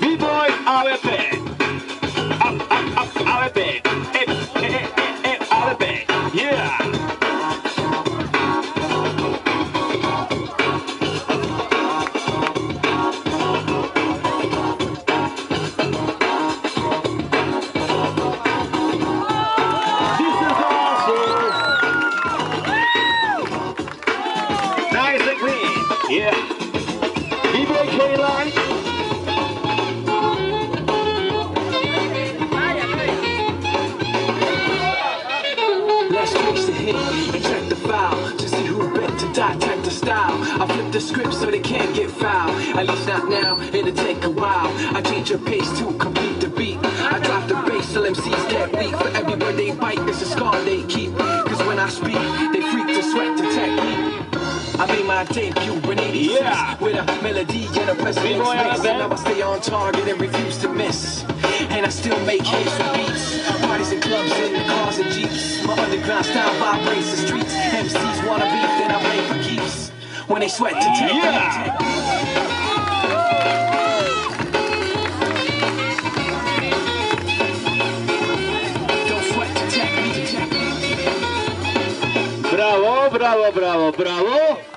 B-boy AWP. Up, up, up, AWP. Eh, eh, eh, eh, AWP. Yeah. Nice and clean. Yeah. B-boy Keyline. The and check the file to see who bent to dissect the style. I flip the script so they can't get foul. At least not now, it'll take a while. I change your pace to complete the beat. I drop the bass till MCs get weak. For every word they bite, it's a scar they keep. Cause when I speak, they freak to sweat to technique. I made my debut in 86 Yeah. with a melody and a B-boy mix. And now I stay on target and refuse to miss. And I still make hits underground style vibrates the streets. MCs wanna beef, then I play for keeps. When they sweat to take Yeah. Don't sweat to take me. Bravo, bravo, bravo, bravo.